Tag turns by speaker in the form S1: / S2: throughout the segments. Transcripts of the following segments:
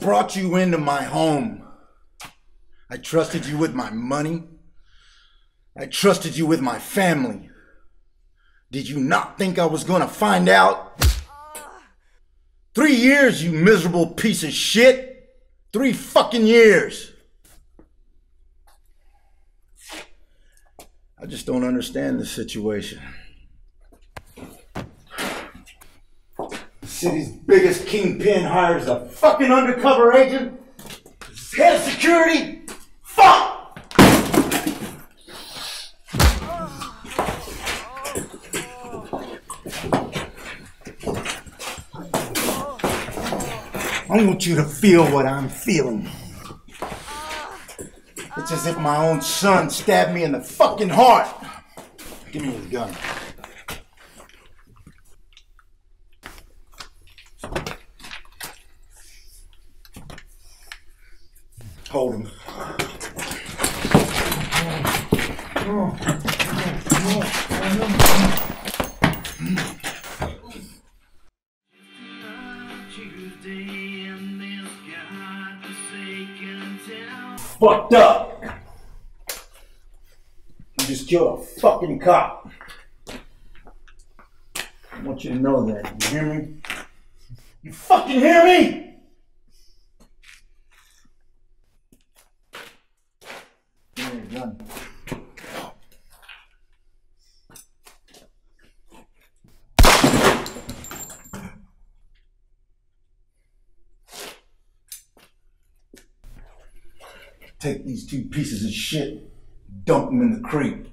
S1: brought you into my home. I trusted you with my money. I trusted you with my family. Did you not think I was gonna find out? Three years, you miserable piece of shit. Three fucking years. I just don't understand this situation. City's biggest kingpin hires a fucking undercover agent. Head of security. Fuck! I want you to feel what I'm feeling. It's as if my own son stabbed me in the fucking heart. Give me his gun. Hold him. Fucked up. You just killed a fucking cop. I want you to know that. You hear me? You fucking hear me? Give me your gun. Take these two pieces of shit, dump them in the creek.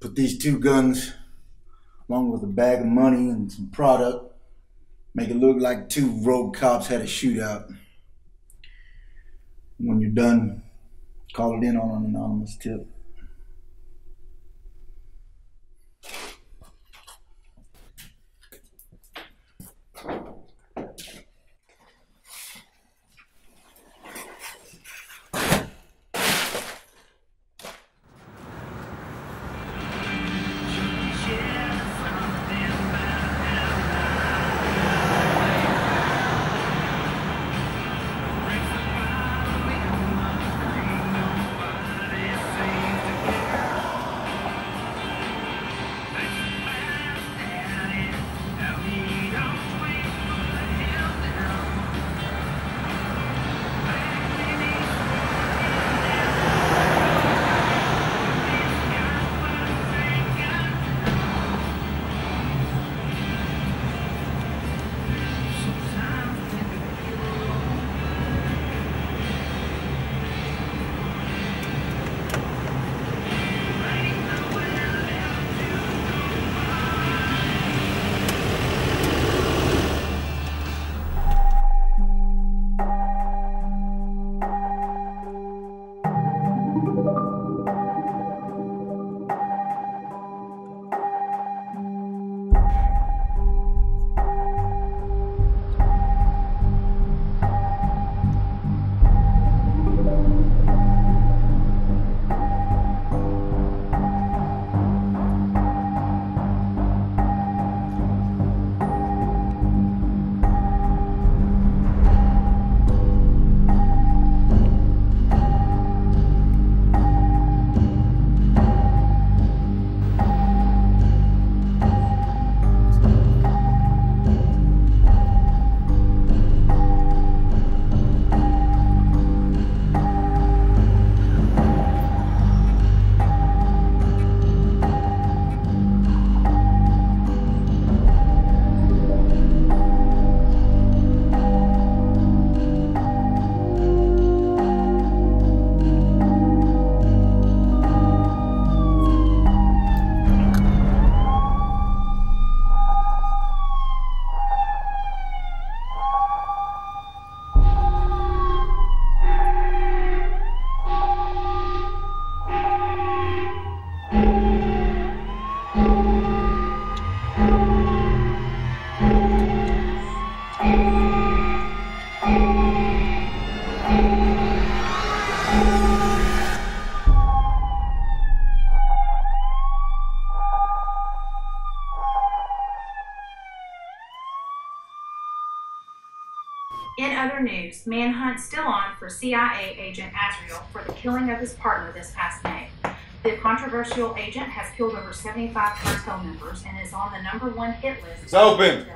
S1: Put these two guns, along with a bag of money and some product, make it look like two rogue cops had a shootout. When you're done, call it in on an anonymous tip.
S2: Manhunt still on for CIA agent Azrael for the killing of his partner this past May. The controversial agent has killed over 75 cartel members and is on the number one hit list.
S3: It's open.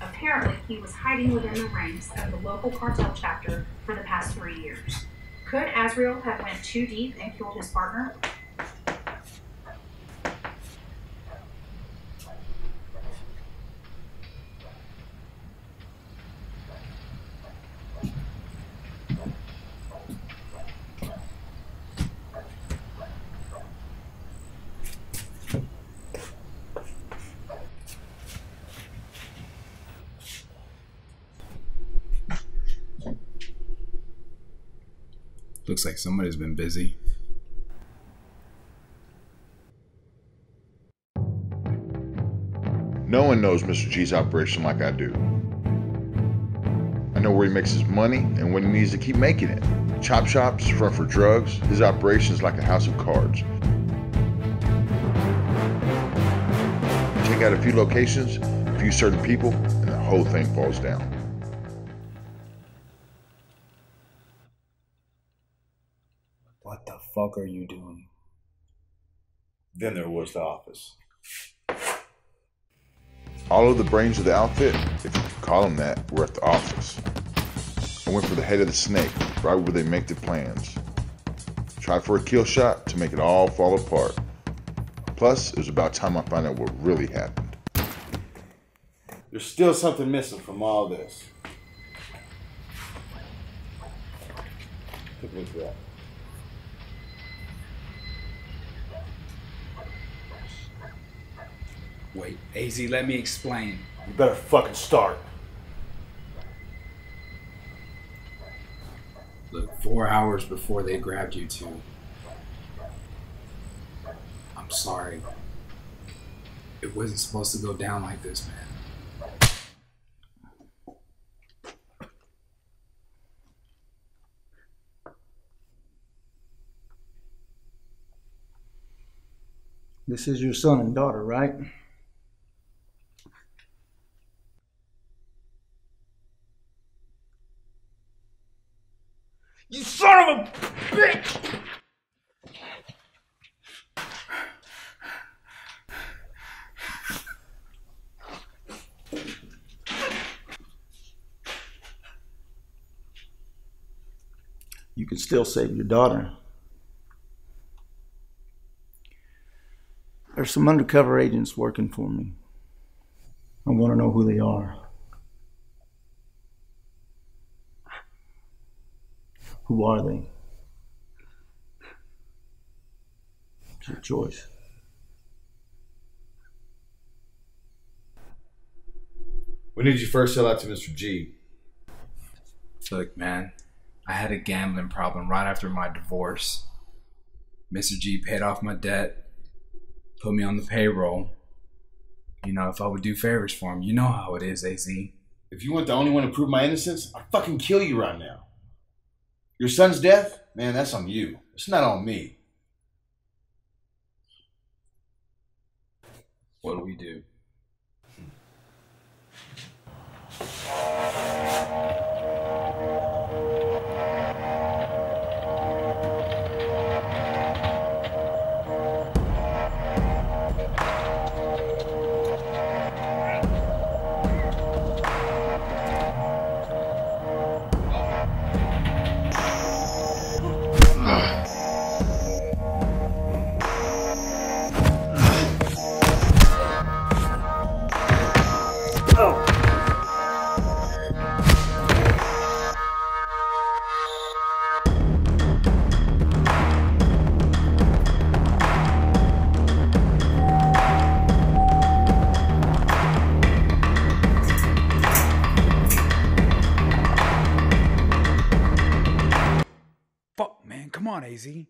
S2: Apparently, he was hiding within the ranks of the local cartel chapter for the past three years. Could Azrael have went too deep and killed his partner?
S4: Looks like somebody's been busy.
S5: No one knows Mr. G's operation like I do. I know where he makes his money and when he needs to keep making it. Chop shops, front for drugs, his operation is like a house of cards. Take out a few locations, a few certain people, and the whole thing falls down.
S4: Fuck are you doing?
S3: Then there was the office.
S5: All of the brains of the outfit, if you could call them that, were at the office. I went for the head of the snake, right where they make their plans. Tried for a kill shot to make it all fall apart. Plus, it was about time I found out what really happened.
S3: There's still something missing from all this. Take a look at that.
S4: Wait, AZ, let me explain.
S3: You better fucking start.
S4: Look, four hours before they grabbed you two. I'm sorry. It wasn't supposed to go down like this, man.
S1: This is your son and daughter, right? You can still save your daughter. There's some undercover agents working for me. I want to know who they are. Who are they? It's your choice.
S3: When did you first sell out to Mr. G?
S4: Look, man, I had a gambling problem right after my divorce. Mr. G paid off my debt, put me on the payroll. You know, if I would do favors for him, you know how it is, AZ.
S3: If you weren't the only one to prove my innocence, I'd fucking kill you right now. Your son's death? Man, that's on you. It's not on me.
S4: What do we do? Man,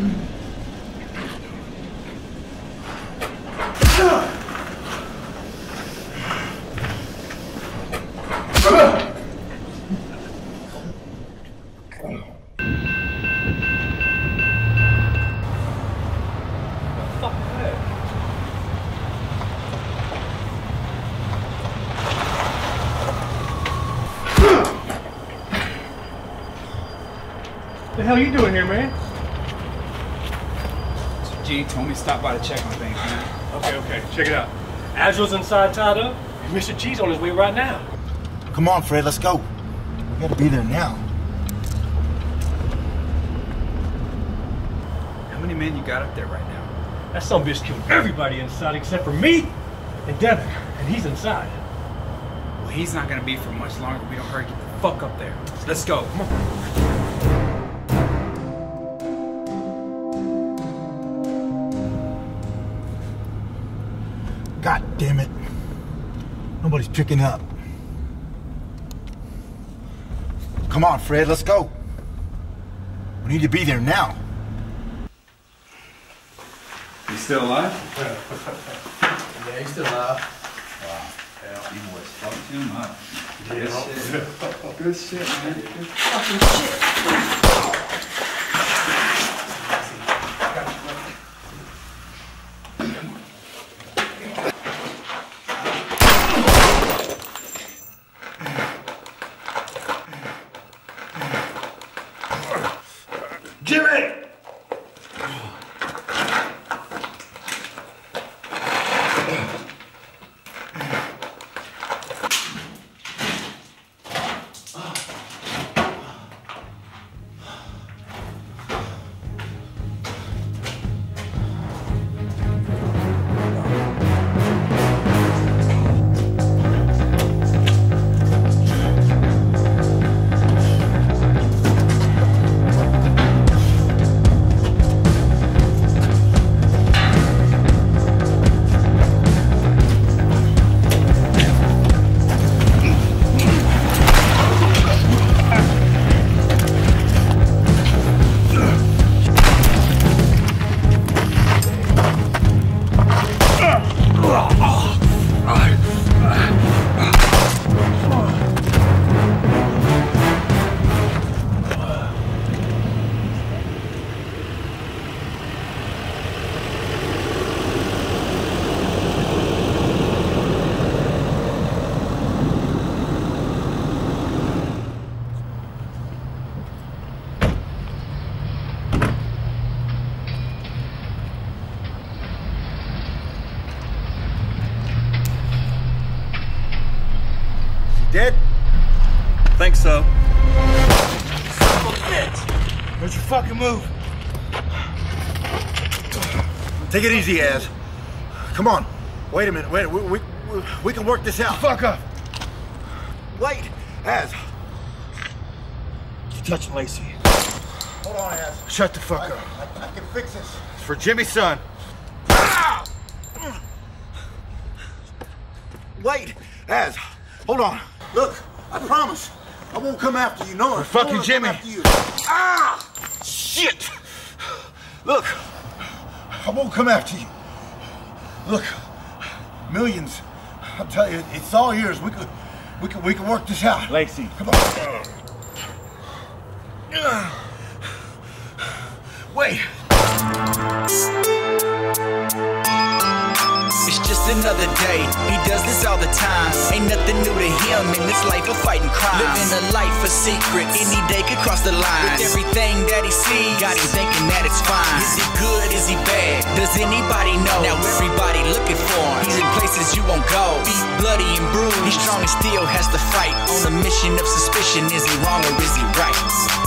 S4: AZ.
S6: The hell you doing here, man?
S4: G told me to stop by to check on things, man.
S6: Okay, okay, check it out. Azrael's inside tied up, and Mr. G's on his way right now.
S1: Come on, Fred, let's go. We gotta be there now.
S4: How many men you got up there right now?
S6: That some bitch killed everybody inside except for me and Devin, and he's inside.
S4: Well, he's not gonna be for much longer. We don't hurry. Get the fuck up there. Let's go. Come on.
S1: Damn it. Nobody's picking up. Come on, Fred, let's go. We need to be there now.
S4: You still alive?
S7: Yeah, he's still alive. Wow. Yeah.
S4: You boys fucked him up. Good shit. Good shit, man. Good fucking shit.
S1: Dead?
S6: Think so.
S1: Where'd you fucking move? Take it easy, Az. Come on. Wait a minute. Wait. We, we, we, we can work this out. Fuck up. Wait. Az. You touching Lacey. Hold on, Az. Shut the fuck up. I, I can fix this. It's for Jimmy's son. Wait. Az. Hold on. Look, I promise. I won't come after you. No, for fucking Jimmy. After you. Ah! Shit! Look, I won't come after you. Look, millions. I'll tell you, it's all yours. We could, we could, we can work this out.
S6: Lacey.
S1: Come on. Wait.
S8: Another day. He does this all the time. Ain't nothing new to him in this life of fighting crime. Living a life of secrets. Any day could cross the line. With everything that he sees, got him thinking that it's fine. Is he good? Is he bad? Does anybody know? Now everybody looking for him. He's in places you won't go. Beat bloody and bruised. He's strong and still has to fight. On a mission of suspicion. Is he wrong or is he right?